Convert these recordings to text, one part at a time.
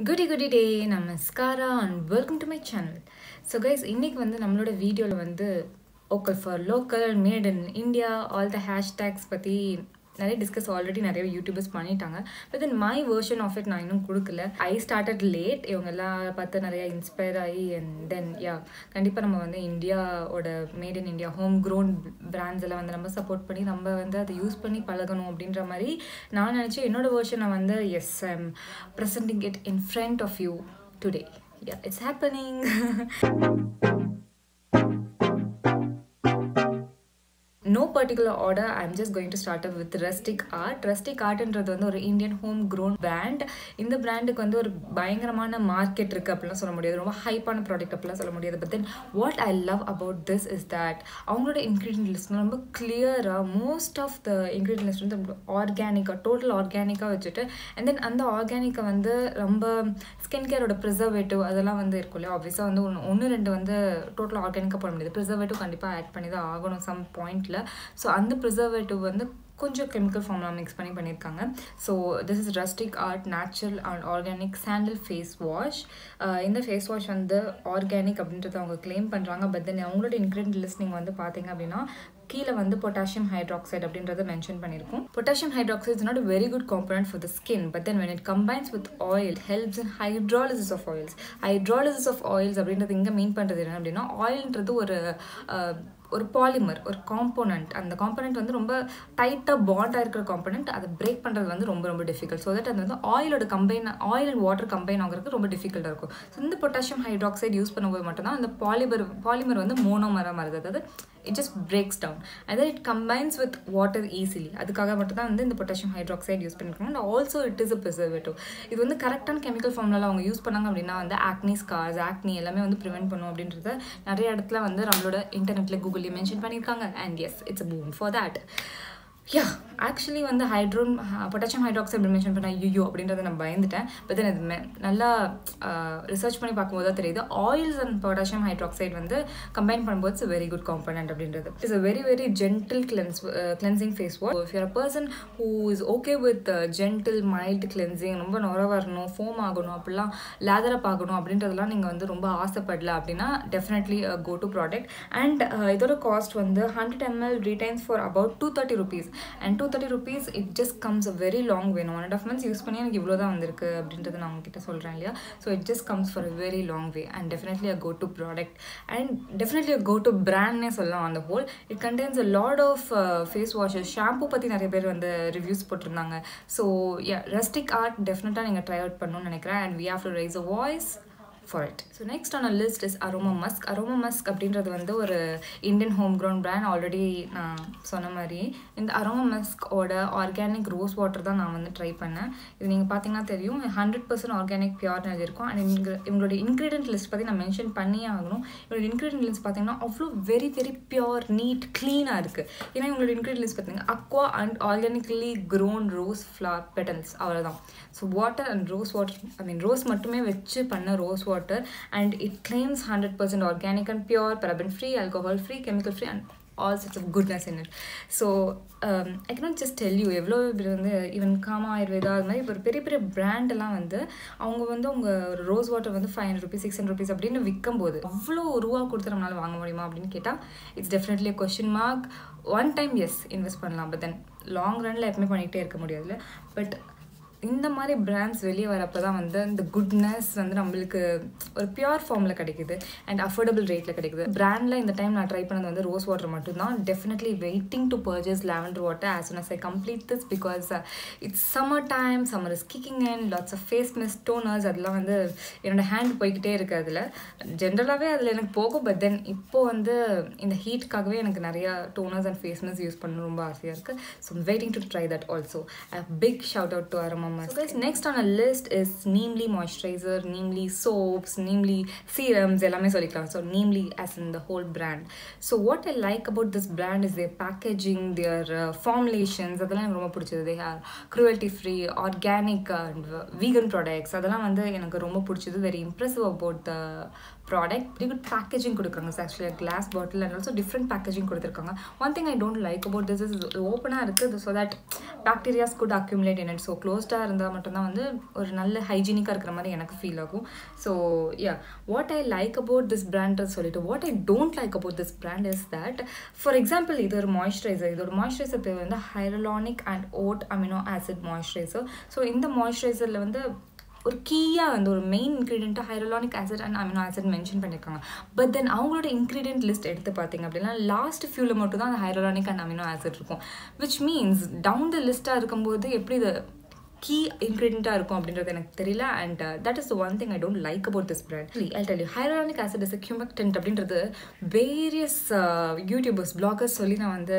குடி குடி டே நமஸ்காரா and welcome to my channel so guys இன்றைக்கி வந்து நம்மளோட வீடியோவில் வந்து vocal for local made in India all the hashtags பற்றி நிறைய டிஸ்கஸ் ஆல்ரெடி நிறைய யூடியூபர்ஸ் பண்ணிட்டாங்க. But then my version of it நான் இன்னும் கொடுக்கல. ஐ ஸ்டார்டட் லேட் இவங்க எல்லாம் பார்த்து நிறைய இன்ஸ்பயர் ஆகி அண்ட் தென் யா கண்டிப்பாக நம்ம வந்து இந்தியாவோட made in India home grown brands எல்லாம் வந்து நம்ம சப்போர்ட் பண்ணி நம்ம வந்து அதை யூஸ் பண்ணி பழகணும் அப்படின்ற மாதிரி நான் நினச்சி என்னோட வேர்ஷனை வந்து as I'm presenting it in front of you today yeah it's happening particular order I am just going to start up with rustic art rustic ஆர்ட்ன்றது வந்து ஒரு இந்தியன் ஹோம் க்ரோன் பிராண்ட் இந்த பிராண்டுக்கு வந்து ஒரு பயங்கரமான மார்க்கெட் இருக்குது அப்படிலாம் சொல்ல முடியாது. ரொம்ப ஹைப்பான ப்ராடக்ட் அப்படிலாம் சொல்ல முடியாது. But then what I love about this is that அவங்களோட இன்க்ரீடியன்ட் லிஸ்ட் ரொம்ப கிளியராக most of the ingredient list வந்து ஆர்கானிக்காக டோட்டல் ஆர்கானிக்காக வச்சுட்டு அண்ட் தென் அந்த ஆர்கானிக்கை வந்து ரொம்ப ஸ்கின் கேரோட ப்ரிசர்வேட்டிவ் அதெல்லாம் வந்து இருக்கும் இல்லையா? ஆப்வியஸாக வந்து ஒன்று ஒன்று ரெண்டு வந்து டோட்டல் ஆர்கானிக்காக போட முடியாது. ப்ரிசர்வேட்டிவ் கண்டிப்பாக ஆட் பண்ணி தான் ஆகணும் சம் பாயிண்ட்டில் ஸோ அந்த ப்ரிசர்வேட்டிவ் வந்து கொஞ்சம் கெமிக்கல் ஃபார்ம்லாம் மிக்ஸ் பண்ணி பண்ணியிருக்காங்க so this is rustic art natural and organic sandal face wash இந்த ஃபேஸ் வாஷ் வந்து ஆர்கானிக் அப்படின்றத அவங்க கிளைம் பண்ணுறாங்க பட் தென் அவங்களோட இன்க்ரீடியன்ட் லிஸ்ட் நீங்கள் வந்து பார்த்தீங்க அப்படின்னா கீழே வந்து பொட்டாசியம் ஹைட்ராக்சைடு அப்படின்றத மென்ஷன் பண்ணியிருக்கோம். Potassium hydroxide is not very good component for the skin but then when it combines with oil helps in hydrolysis of oils hydrolysis of oils அப்படின்றது இங்கே மீன் பண்ணுறது என்ன அப்படின்னா ஆயில்ன்றது ஒரு ஒரு பாலிமர் ஒரு காம்போனண்ட் அந்த காம்போனண்ட் வந்து ரொம்ப டைட்டாக பாண்டாக இருக்கிற காம்போனண்ட் அதை பிரேக் பண்ணுறது வந்து ரொம்ப ரொம்ப டிஃபிகல்ட் ஸோ தட் அது வந்து ஆயிலோட combine oil and water combine ஆகிறதுக்கு ரொம்ப டிஃபிகல்ட்டாக இருக்கும். ஸோ இந்த பொட்டாசியம் ஹைட்ராக்சைடு யூஸ் பண்ணும்போது மட்டும்தான் அந்த பாலிமர் பாலிமர் வந்து மோனோமராக மாறுது. அதாவது it just breaks down other it combines with water easily அதுக்காக மட்டும் தான் வந்து இந்த பொட்டாசியம் ஹைட்ராக்சைடு யூஸ் பண்ணியிருக்காங்க and also it is a preservative இது வந்து கரெக்டான கெமிக்கல் ஃபார்ம்லாம் அவங்க யூஸ் பண்ணாங்க அப்படின்னா வந்து ஆக்னி ஸ்கார்ஸ் ஆக்னி எல்லாமே வந்து ப்ரிவென்ட் பண்ணும் அப்படின்றத நிறைய இடத்துல வந்து நம்மளோட இன்டர்நெட்டில் கூகுளில் மென்ஷன் பண்ணியிருக்காங்க and as it's a boom for that yeah actually வந்து ஹைட்ரோன் பொட்டாசியம் ஹைட்ராக்சைடு மென்ஷன் பண்ண ஐயோ அப்படின்றத நான் பயந்துட்டேன். பட் தென் அது நல்லா uh, ரிசர்ச் பண்ணி பார்க்கும்போது தான் தெரியுது. ஆயில்ஸ் அண்ட் பொட்டாசியம் ஹைட்ராக்சைடு வந்து கம்பைன் பண்ணும்போது இட்ஸ் வெரி குட் காம்பனண்ட் அப்படின்றது. It's a very very gentle cleanse cleansing face wash if you're a person who is okay with gentle mild cleansing ரொம்ப நுர வரணும் ஃபோம் ஆகணும் அப்படிலாம் லேதரப் ஆகணும் அப்படின்றதெல்லாம் நீங்கள் வந்து ரொம்ப ஆசைப்படல அப்படின்னா definitely go to product and இதோட காஸ்ட் வந்து hundred ml retains for about two thirty rupees and two thirty rupees it just comes a very long way one and of months use பண்ணி எனக்கு இவ்வளோ தான் வந்திருக்கு அப்படின்றது நான் உங்ககிட்ட சொல்கிறேன் இல்லையா? So it just comes for a very long way and definitely a go to product and definitely a go to பிராண்ட்னே சொல்லலாம் அந்த whole it contains a lot of face washes shampoo பற்றி நிறைய பேர் வந்து ரிவ்யூஸ் போட்டிருந்தாங்க. ஸோ ரெஸ்டிக் ஆர்ட் டெஃபினட்டாக நீங்கள் try out பண்ணணும்னு நினைக்கிறேன். And we have to raise a voice for it so next on list is aroma musk aroma musk அப்படின்றது வந்து ஒரு Indian home ground brand already நான் சொன்ன மாதிரி. இந்த அரோமா மஸ்கோட ஆர்கானிக் ரோஸ் வாட்டர் தான் நான் வந்து ட்ரை பண்ணேன். இது நீங்கள் பார்த்தீங்கன்னா தெரியும். ஹண்ட்ரட் பர்சன்ட் ஆர்கானிக் பியூர்னு எழுதியிருக்கும் அண்ட் இங்கே இவங்களோட இன்க்ரீடியன்ட் லிஸ்ட் பற்றி நான் மென்ஷன் பண்ணியே ஆகணும். இவங்களோட இன்க்ரீடியன்ட் லிஸ்ட் பார்த்தீங்கன்னா அவ்வளோ வெரி வெரி பியூர் நீட் க்ளீனாக இருக்குது ஏன்னா இவங்களோட இன்க்ரீடியன்ட் லிஸ்ட் பார்த்தீங்கன்னா aqua and organically grown rose flower petals அவ்வளோதான் so water and rose water I mean rose மட்டுமே வச்சு பண்ண rose water water and it claims 100% organic and pure, paraben free, alcohol free, chemical free and all sorts of goodness in it. So um, I cannot just tell you எவ்வளோ பேர் வந்து even gamma Ayurveda அது மாதிரி ஒரு பெரிய பெரிய பிராண்டெல்லாம் வந்து அவங்க வந்து அவங்க ரோஸ் வாட்டர் வந்து five hundred rupees six hundred rupees அப்படின்னு விற்கும் போது அவ்வளோ ரூபா கொடுத்து நம்மளால் வாங்க முடியுமா அப்படின்னு கேட்டால் it's definitely question mark one time as invest பண்ணலாம் பட் தென் லாங் ரனில் எப்பவுமே பண்ணிகிட்டே இருக்க முடியாதுல்ல பட் இந்த மாதிரி பிராண்ட்ஸ் வெளியே வரப்போ தான் வந்து இந்த குட்னஸ் வந்து நம்மளுக்கு ஒரு பியூர் ஃபார்மில் கிடைக்குது அண்ட் அஃபோர்டபுள் ரேட்டில் கிடைக்குது. பிராண்டில் இந்த டைம் நான் ட்ரை பண்ணது வந்து ரோஸ் வாட்டர் மட்டும்தான். Definitely waiting to purchase lavender water as soon as I complete this because it's summer time summer is kicking and lots of face mist toners அதெல்லாம் வந்து என்னோட ஹேண்ட் போய்கிட்டே இருக்குது அதில். ஜென்ரலாகவே அதில் எனக்கு போகும் பட் தென் இப்போது வந்து இந்த ஹீட்காகவே எனக்கு நிறையா toners and face mist use பண்ணணும் ரொம்ப ஆசையாக இருக்குது so waiting to try that also big shout out to aroma mask. So guys, next on a list is Neemly moisturizer, Neemly soaps, Neemly serums, எல்லாமே சொல்லிக்கலாம். So Neemly as in the whole brand. So what I like about this brand is their packaging, their uh, formulations, அதெல்லாம் எனக்கு ரொம்ப பிடிச்சது. They have cruelty free, organic and vegan products. அதெல்லாம் வந்து எனக்கு ரொம்ப பிடிச்சது. Very impressive about the product very good packaging கொடுக்குறாங்க actually glass bottle and also different packaging கொடுத்துருக்காங்க one thing I don't like about this is ஓப்பனாக இருக்குது so that bacterias could accumulate in it so க்ளோஸ்டாக க்ளீன்ஸாக இருந்தால் மட்டும்தான் வந்து ஒரு நல்ல ஹைஜீனிக்காக இருக்கிற மாதிரி எனக்கு ஃபீல் ஆகும். So yeah what I like about this brand சொல்லிட்டு what I don't like about this brand is that for example இது ஒரு மாய்ஸ்சரைசர் இது ஒரு மாய்ஸ்சரைசர் பேர் வந்து hyaluronic and oat amino acid moisturiser so இந்த மாய்ஸ்சரைசரில் வந்து ஒரு கீயாக வந்து ஒரு main இன்க்ரீடியண்ட்டாக hyaluronic acid and amino acid mention பண்ணியிருக்காங்க பட் தென் அவங்களோட இன்க்ரீடியன்ட் லிஸ்ட் எடுத்து பார்த்தீங்க அப்படின்னா லாஸ்ட் ஃபியூவில் மட்டும் தான் அந்த ஹைரலானிக் அண்ட் அமினோ ஆசிட் இருக்கும். விச் மீன்ஸ் டவுன் த லிஸ்ட்டாக இருக்கும்போது எப்படி இது கீ இன்க்ரீடியண்ட்டாக இருக்கும் அப்படின்றது எனக்கு தெரியல. And that is one thing I don't like about this brand I tell you hyaluronic acid is humectant அப்படின்றது வேரியஸ் யூடியூபர்ஸ் பிளாகர்ஸ் சொல்லி நான் வந்து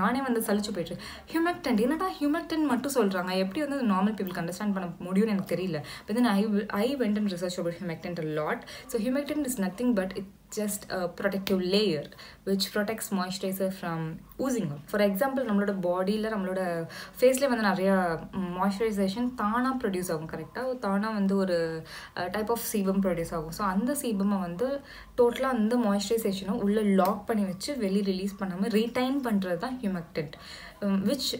நானே வந்து சலிச்சு போயிட்டு ஹியூமக்டன்ட் என்னடா ஹியூமக்டன்ட் மட்டும் சொல்கிறாங்க எப்படி வந்து நார்மல் பீப்புளுக்கு அண்டர்ஸ்டாண்ட் பண்ண முடியும்னு எனக்கு தெரியல. But then I I went and research about humectant lot so humectant is nothing but it just a protective layer which protects moisturizer from oozing out. For example நம்மளோட பாடியில் நம்மளோட ஃபேஸ்லேயே வந்து நிறையா மாய்ஸ்சரைசேஷன் தானாக ப்ரொடியூஸ் ஆகும் கரெக்டாக தானாக வந்து ஒரு டைப் ஆஃப் சீபம் ப்ரொடியூஸ் ஆகும். ஸோ அந்த சீபமை வந்து டோட்டலாக அந்த மாய்ஸ்சரைசேஷனை உள்ளே லாக் பண்ணி வச்சு வெளியே ரிலீஸ் பண்ணாமல் ரீடைன் பண்ணுறது தான் humectant which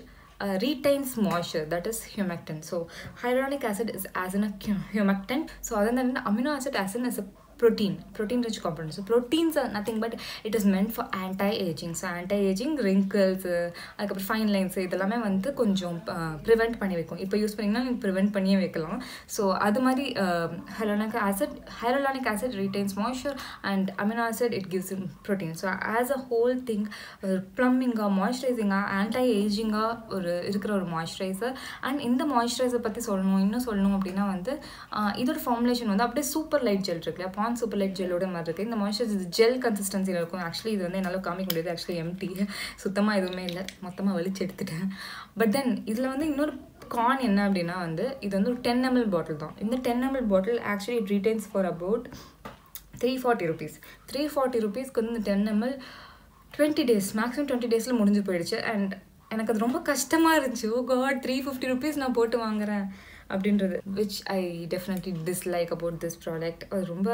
uh, retains moisture that is humectant. So hyaluronic acid is as in a humectant. So other than amino acid as in as a protein. Protein rich component so proteins are nothing but it is meant for anti-aging. So anti-aging wrinkles அதுக்கப்புறம் fine lines இதெல்லாமே வந்து கொஞ்சம் prevent பண்ணி வைக்கும். இப்போ use பண்ணிங்கன்னா நீங்கள் prevent பண்ணியே வைக்கலாம். ஸோ அது மாதிரி hyaluronic acid hyaluronic acid retains moisture and amino acid it gives in protein so as a whole thing ப்ளம்மிங்காக மாய்ஸ்சரைசிங்காக ஆன்டி ஏஜிங்காக ஒரு இருக்கிற ஒரு மாய்ஸ்சரைசர் அண்ட் இந்த மாய்ஸ்சரைசர் பற்றி சொல்லணும் இன்னும் சொல்லணும் அப்படின்னா வந்து இதோட ஃபார்முலேஷன் வந்து அப்படியே சூப்பர் லைட் ஜெல் இருக்கு இல்லையா சூப்பர் லைட் ஜெல்லோட மாதிரி இருக்குது இந்த மாய்ஸ்சரைசர் ஜெல் கன்சிஸ்டன்சியில் இருக்கும். ஆக்சுவலி இது வந்து என்னால் காமிக்க முடியாது. ஆக்சுவலி எம்டி சுத்தமாக எதுவுமே இல்லை. மொத்தமாக வலிச்சு எடுத்துட்டேன். பட் தென் இதில் வந்து இன்னொரு கான் என்ன அப்படின்னா வந்து இது வந்து ஒரு டென் எம்எல் பாட்டில் தான். இந்த ten ml bottle actually it retains for about three forty rupees three forty ருபீஸ்க்கு வந்து இந்த ten ml twenty days maximum twenty டேஸில் முடிஞ்சு போயிடுச்சு. அண்ட் எனக்கு அது ரொம்ப கஷ்டமாக இருந்துச்சு. Oh God three fifty rupees நான் போட்டு வாங்குறேன். அப்படின்றது. Which I definitely dislike about this product அது ரொம்ப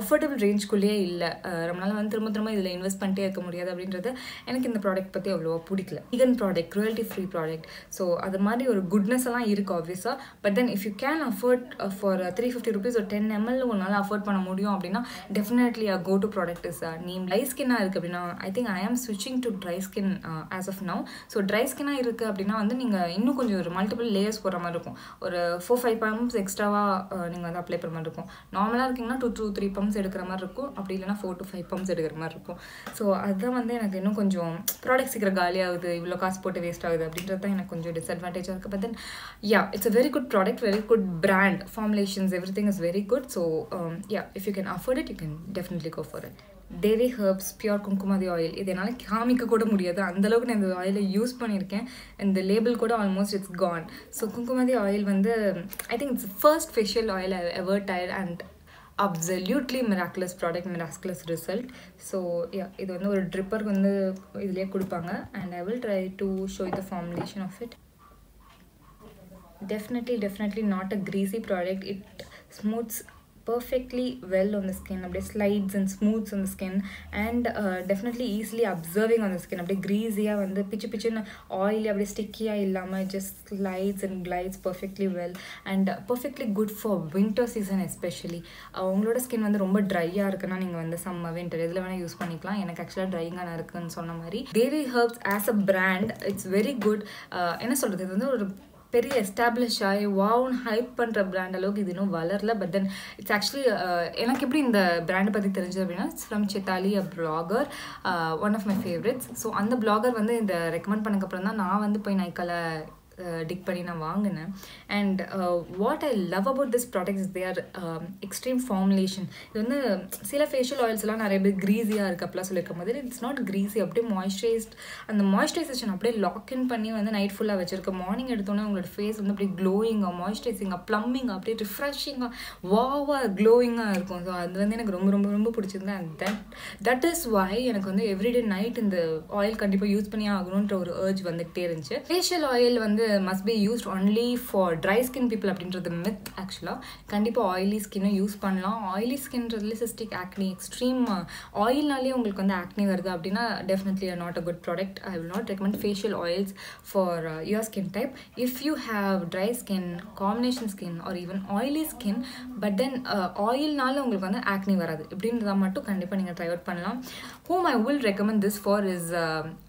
அஃபோர்டபுள் ரேஞ்ச்குள்ளேயே இல்லை. நம்மளால் வந்து திரும்ப திரும்ப இதில் இன்வெஸ்ட் பண்ணிட்டே இருக்க முடியாது அப்படின்றது எனக்கு இந்த ப்ராடக்ட் பற்றி அவ்வளோவா பிடிக்கல. Vegan product cruelty free product so அது மாதிரி ஒரு குட்னஸ் எல்லாம் இருக்குது ஆப்வியஸாக but then if you can afford for three fifty rupees ஒரு டென் எம்எல் உங்களால் அஃபோர்ட் பண்ண முடியும் அப்படின்னா definitely a go to product is neem dry ஸ்கின்னாக இருக்குது அப்படின்னா ஐ திங்க் ஐ ஆம் ஸ்விட்சிங் to dry skin as of now so dry ஸ்கின்னாக இருக்குது அப்படின்னா வந்து நீங்கள் இன்னும் கொஞ்சம் ஒரு மல்டிபிள் லேயர்ஸ் போகிற மாதிரி இருக்கும். ஒரு ஃபோர் ஃபைவ் பம்ப்ஸ் எக்ஸ்ட்ராவாக நீங்கள் வந்து அப்ளை பண்ணுற மாதிரி இருக்கும். நார்மலாக இருக்கீங்கன்னா டூ டூ த்ரீ பம்ப்ஸ் எடுக்கிற மாதிரி இருக்கும். அப்படி இல்லைனா ஃபோர் டு ஃபைவ் பம்ப்ஸ் எடுக்கிற மாதிரி இருக்கும். ஸோ அதுதான் வந்து எனக்கு இன்னும் கொஞ்சம் ப்ராடக்ட் சீக்கிரம் காலியாகுது இவ்வளோ காசு போட்டு வேஸ்ட் ஆகுது அப்படின்றது தான் எனக்கு கொஞ்சம் டிஸ்அட்வான்டேஜாக இருக்குது but then yeah it's a very good product very good brand formulations everything is very good so yeah if you can afford it you can definitely go for it Devi herbs pure Kumkumadi oil இது என்னால் காமிக்க கூட முடியாது. அந்தளவுக்கு நான் இந்த ஆயிலை use பண்ணியிருக்கேன். இந்த லேபிள் கூட almost it's gone so Kumkumadi oil வந்து I think it's first facial oil ever tried and absolutely miraculous product miraculous result so yeah இது வந்து ஒரு ட்ரிப்பருக்கு வந்து இதுலேயே கொடுப்பாங்க. And I will try to show the formulation of it definitely definitely not a greasy product it smooths perfectly well on the skin அப்படியே slides and smooths on the skin and definitely easily absorbing on the skin அப்படியே க்ரீஸியாக வந்து பிச்சு பிச்சுன்னு oily அப்படியே ஸ்டிக்கியாக இல்லாமல் just slides and glides perfectly well and perfectly good for winter season especially உங்களோட ஸ்கின் வந்து ரொம்ப ட்ரையாக இருக்குன்னா நீங்கள் வந்து சம்மர் விண்டர் எதில் வேணால் யூஸ் பண்ணிக்கலாம் எனக்கு ஆக்சுவலாக ட்ரைங்கான இருக்குதுன்னு சொன்ன மாதிரி Devi herbs as a brand it's very good என்ன சொல்கிறது இது வந்து ஒரு பெரிய எஸ்டாப்ளிஷ் ஆகி வாவுன்னு ஹைப் பண்ணுற பிராண்ட் அளவுக்கு இது இன்னும் வளரல. பட் தென் இட்ஸ் ஆக்சுவலி எனக்கு எப்படி இந்த பிராண்டை பற்றி தெரிஞ்சது அப்படின்னா from Sithali a blogger one of my favourites so அந்த பிளாகர் வந்து இந்த ரெக்கமெண்ட் பண்ணக்கப்புறம் தான் நான் வந்து போய் நைக்கால Uh, டிக் பண்ணி நான் வாங்கினேன். And what I love about this products they their extreme formulation இது வந்து சில ஃபேஷியல் ஆயில்ஸ்லாம் நிறைய பேர் க்ரீஸியாக இருக்குது அப்படிலாம் சொல்லியிருக்கும் போது இட்ஸ் நாட் க்ரீஸி அப்படியே மாய்ஸ்சரைஸ்ட் அந்த மாய்ஸ்சரைசேஷன் அப்படியே லாக்இன் பண்ணி வந்து நைட் ஃபுல்லாக வச்சிருக்கேன் மார்னிங் எடுத்தோன்னே உங்களோட ஃபேஸ் வந்து அப்படியே க்ளோயிங்காக மாய்ஸ்சரைசிங்காக ப்ளம்மிங்காக அப்படியே ரிஃப்ரெஷிங்காக வாவாக க்ளோயிங்காக இருக்கும். ஸோ அது வந்து எனக்கு ரொம்ப ரொம்ப ரொம்ப பிடிச்சிருந்தேன் and that that is why எனக்கு வந்து எவ்ரிடே நைட் இந்த ஆயில் கண்டிப்பாக யூஸ் பண்ணி ஆகணுன்ற ஒரு ஏர்ஜ் வந்துகிட்டே இருந்துச்சு. ஃபேஷியல் ஆயில் வந்து வந்து must be used only for dry skin people அப்படின்றது மித் ஆக்சுவலாக கண்டிப்பாக ஆயிலி ஸ்கின்னும் யூஸ் பண்ணலாம். ஆயிலி ஸ்கின்றதுல சிஸ்டிக் ஆக்னி எக்ஸ்ட்ரீம் ஆயில்னாலே உங்களுக்கு வந்து ஆக்னி வருது அப்படின்னா definitely not a good product I will not recommend facial oils for your skin type if you have dry skin combination skin or even oily skin but then ஆயில்னால உங்களுக்கு வந்து ஆக்னி வராது. இப்படின்றதா மட்டும் கண்டிப்பாக நீங்கள் ட்ரை அவுட் பண்ணலாம். Whom I will recommend this for is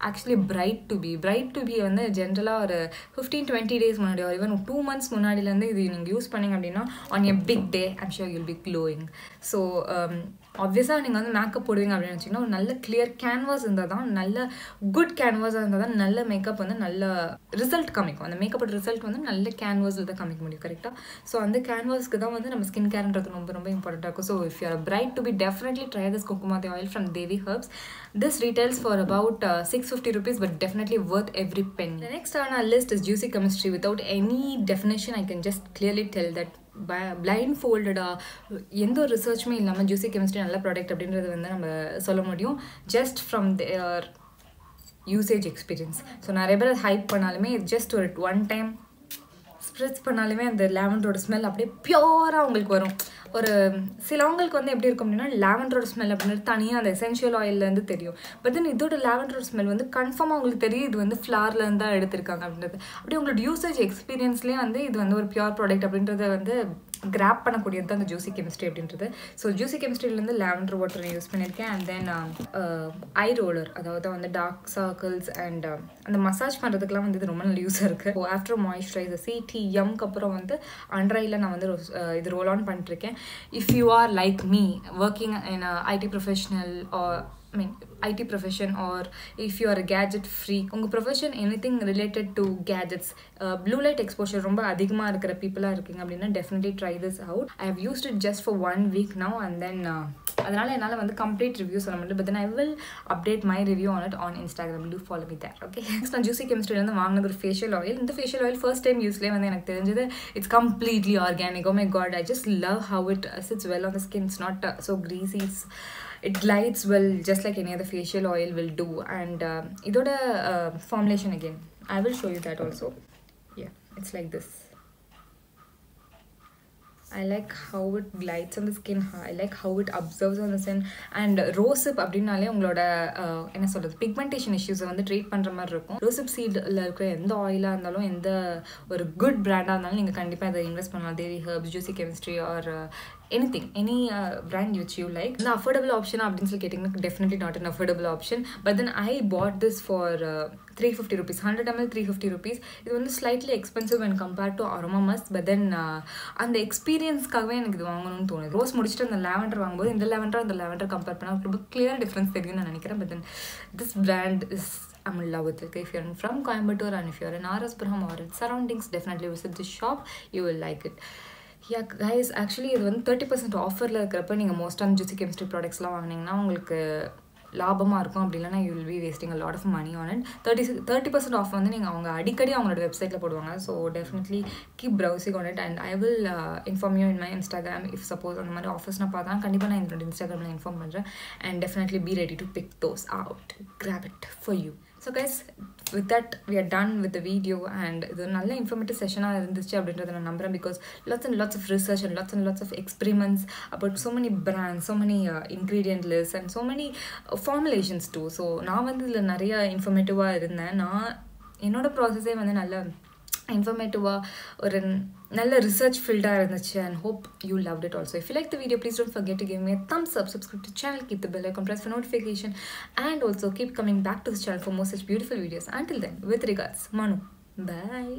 actually bride to be bride to be வந்து ஜென்ரலாக ஒரு ஃபிஃப்டீன் டுவெண்ட்டி டேஸ் முன்னாடி ஒரு ஈவன் டூ மந்த்ஸ் முன்னாடிலேருந்து இது நீங்கள் யூஸ் பண்ணிங்க அப்படின்னா on a big day I'm sure you'll be glowing so ஆப்வியஸாக நீங்கள் வந்து மேக்கப் போடுவீங்க அப்படின்னு வச்சிங்கன்னா ஒரு நல்ல கிளியர் கேன்வாஸ் இருந்தால் தான் நல்ல குட் கேன்வாஸாக இருந்தால் தான் நல்ல மேக்கப் வந்து நல்ல ரிசல்ட் காமிக்கும். அந்த மேக்கப்போட ரிசல்ட் வந்து நல்ல கேன்வாஸில் தான் காமிக்க முடியும் கரெக்டாக ஸோ அந்த கேன்வாஸ்க்கு தான் வந்து நம்ம ஸ்கின் கேர்ன்றது ரொம்ப ரொம்ப இம்பார்ட்டண்ட்டாக இருக்கும். So if you're bride to be definitely try this Kumkumadi oil from Devi herbs this retails for about uh, 650 rupees but definitely worth every penny. The next list is juicy chemistry juicy any definition I can just clearly tell that blind ஃபோல்டடாக எந்த ஒரு ரிசர்ச்சுமே இல்லாமல் juicy chemistry நல்ல product அப்படின்றது வந்து நம்ம சொல்ல முடியும். Just from their usage experience so நிறைய பேர் ஹைப் பண்ணாலுமே ஜஸ்ட் ஒரு ஒன் டைம் ஸ்ப்ரிட்ஸ் பண்ணாலுமே அந்த லேவண்டரோட ஸ்மெல் அப்படியே பியூராக உங்களுக்கு வரும். ஒரு சிலவங்களுக்கு வந்து எப்படி இருக்கும் அப்படின்னா லேவண்டரோட ஸ்மெல் அப்படின்னு தனியாக அந்த எசென்ஷியல் ஆயிலேருந்து தெரியும். பட் தென் இதோட லேவண்டரோட ஸ்மெல் வந்து கன்ஃபார்மாக உங்களுக்கு தெரியும் இது வந்து ஃப்ளார்லேருந்து தான் எடுத்திருக்காங்க அப்படின்றது. அப்படியே உங்களோட யூசேஜ் எக்ஸ்பீரியன்ஸ்லேயே வந்து இது வந்து ஒரு பியூர் ப்ராடக்ட் அப்படின்றத வந்து கிராப் பண்ணக்கூடியது தான் அந்த ஜூசி கெமிஸ்ட்ரி அப்படின்றது. ஸோ ஜூசி கெமிஸ்ட்ரியிலேருந்து லேவண்டர் வாட்டர் யூஸ் பண்ணியிருக்கேன். அண்ட் தென் ஐ ரோலர் அதாவது வந்து டார்க் சர்க்கிள்ஸ் அண்ட் அந்த மசாஜ் பண்ணுறதுக்குலாம் வந்து இது ரொம்ப நல்ல யூஸாக இருக்குது ஆஃப்டர் மாய்ஸ்சரைசர் சிடிஎம்க்கு அப்புறம் வந்து அண்ட்ரையில் நான் வந்து இது ரோல் ஆன் பண்ணிட்டுருக்கேன் if you are like me working in IT professional or I mean IT profession or if you are gadget free உங்கள் profession anything related to gadgets blue light exposure ரொம்ப அதிகமாக இருக்கிற பீப்புளாக இருக்கீங்க அப்படின்னா definitely try this out I have used it just for one week now and then அதனால் என்னால் வந்து கம்ப்ளீட் ரிவ்யூ சொல்ல முடியல but then I will update my review on it on Instagram do follow me there okay next நான் juicy கெமிஸ்ட்ரிலேருந்து வாங்கினது ஒரு facial oil இந்த ஃபேஷியல் ஆயில் ஃபர்ஸ்ட் டைம் யூஸ்லேயே வந்து எனக்கு தெரிஞ்சது it's completely organic oh my God I just love how it sits well on the skin it's not so greasy it's it glides well just like any other facial oil will do and uh, idoda uh, formulation again i will show you that also yeah it's like this I like how it glides on the skin I like how it absorbs on the skin and rosehip அப்படின்னாலே உங்களோட என்ன சொல்கிறது pigmentation இஷ்யூஸை வந்து treat பண்ணுற மாதிரி இருக்கும் rosehip சீடில் இருக்கிற எந்த ஆயிலாக இருந்தாலும் எந்த ஒரு குட் பிராண்டாக இருந்தாலும் நீங்கள் கண்டிப்பாக அதை இன்வெஸ்ட் பண்ணலாம் Deve herbs juicy chemistry are Any thing any brand use you like இந்த அஃபோர்டபுள் ஆப்ஷன் அப்படின்னு சொல்லி கேட்டிங்கன்னா definitely not an affordable option but then I bought this for three fifty rupees hundred ml three fifty rupees இது வந்து slightly expensive and compare to aroma must but then அந்த எக்ஸ்பீரியன்ஸ்க்காகவே எனக்கு இது வாங்கணும்னு தோணுது ரோஸ் முடிச்சுட்டு அந்த லேவண்டர் வாங்கும்போது இந்த லேவண்டர் அந்த லேவண்டர் கம்பேர் பண்ணால் ரொம்ப கிளியர் டிஃப்ரென்ஸ் தெரியும்னு நான் நினைக்கிறேன் but then this brand is I'm in love with it. If you're from Coimbatore and if you're in RSPuram or its surroundings, definitely visit this shop. You will like it. Yeah guys actually இது வந்து thirty percent ஆஃபரில் இருக்கிறப்ப நீங்கள் மோஸ்ட்டாக juicy chemistry ப்ராடக்ட்ஸ்லாம் வாங்கினீங்கன்னா உங்களுக்கு லாபமாக இருக்கும். அப்படி இல்லைனா you will be wasting a lot of money on and thirty thirty percent off வந்து நீங்கள் அவங்க அடிக்கடி அவங்களோட வெப்சைட்டில் போடுவாங்க. So definitely keep browsing on it and I will inform you in my Instagram if suppose அந்த மாதிரி ஆஃபர்ஸ் நான் பார்த்தா கண்டிப்பாக நான் என்னோட இன்ஸ்டாகிராமில் இன்ஃபார்ம் பண்ணுறேன் and definitely be ready to pick those out grab it for you so guys with that we are done with the video and இது நல்ல இன்ஃபர்மேட்டிவ் செஷனாக இருந்துச்சு அப்படின்றத நான் நம்புகிறேன் because lots and lots of research and lots and lots of experiments about so many brands so many ingredient list and so many formulations too so நான் வந்து இதில் நிறைய இன்ஃபர்மேட்டிவாக இருந்தேன். நான் என்னோடய ப்ராசஸே வந்து நல்ல இன்ஃபர்மேட்டிவாக ஒரு நல்ல ரிசர்ச் ஃபீல்டாக இருந்துச்சு and hope you love it also if like the video please don't forget to give me thumbs up subscribe to channel keep the bell icon press for notification and also keep coming back to this channel for more such beautiful videos until then with regards manu bye